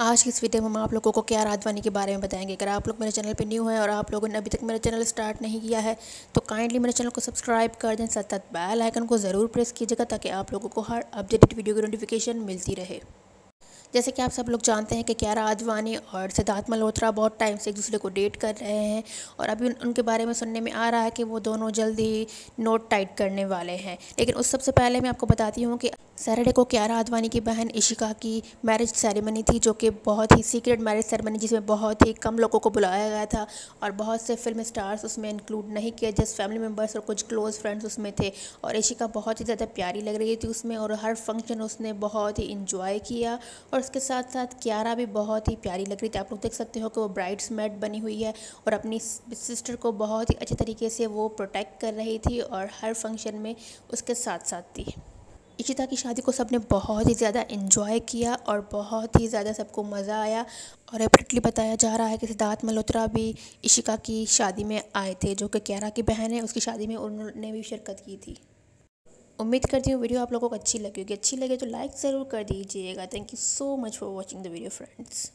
आज की इस वीडियो में हम आप लोगों को क्या राजवानी के बारे में बताएँगे। अगर आप लोग मेरे चैनल पर न्यू हैं और आप लोगों ने अभी तक मेरा चैनल स्टार्ट नहीं किया है तो काइंडली मेरे चैनल को सब्सक्राइब कर दें साथ साथ बेल आइकन को ज़रूर प्रेस कीजिएगा ताकि आप लोगों को हर अपडेटेड वीडियो की नोटिफिकेशन मिलती रहे। जैसे कि आप सब लोग जानते हैं कि क्यारा आजवानी और सिद्धार्थ मल्होत्रा बहुत टाइम से एक दूसरे को डेट कर रहे हैं और अभी उन, उनके बारे में सुनने में आ रहा है कि वो दोनों जल्द ही नोट टाइट करने वाले हैं। लेकिन उस सबसे पहले मैं आपको बताती हूँ कि सैटरडे को क्यारा आडवाणी की बहन इशिका की मैरिज सेरेमनी थी, जो कि बहुत ही सीक्रेट मैरिज सेरेमनी जिसमें बहुत ही कम लोगों को बुलाया गया था और बहुत से फ़िल्म स्टार्स उसमें इंक्लूड नहीं किए जस्ट फैमिली मेंबर्स और कुछ क्लोज फ्रेंड्स उसमें थे। और इशिका बहुत ही ज़्यादा प्यारी लग रही थी उसमें और हर फ़ंक्शन उसने बहुत ही इंजॉय किया और उसके साथ साथ क्यारा भी बहुत ही प्यारी लग रही थी। आप लोग देख सकते हो कि वो ब्राइड्स मेड बनी हुई है और अपनी सिस्टर को बहुत ही अच्छे तरीके से वो प्रोटेक्ट कर रही थी और हर फ़ंक्शन में उसके साथ साथ थी। इशिता की शादी को सबने बहुत ही ज़्यादा इन्जॉय किया और बहुत ही ज़्यादा सबको मज़ा आया। और एपरेटली बताया जा रहा है कि सिद्धार्थ मल्होत्रा भी इशिका की शादी में आए थे, जो कि क्यारा की बहन है। उसकी शादी में उन्होंने भी शिरकत की थी। उम्मीद करती हूँ वीडियो आप लोगों को अच्छी लगी होगी। अच्छी लगे तो लाइक ज़रूर कर दीजिएगा। Thank you so much for watching the video friends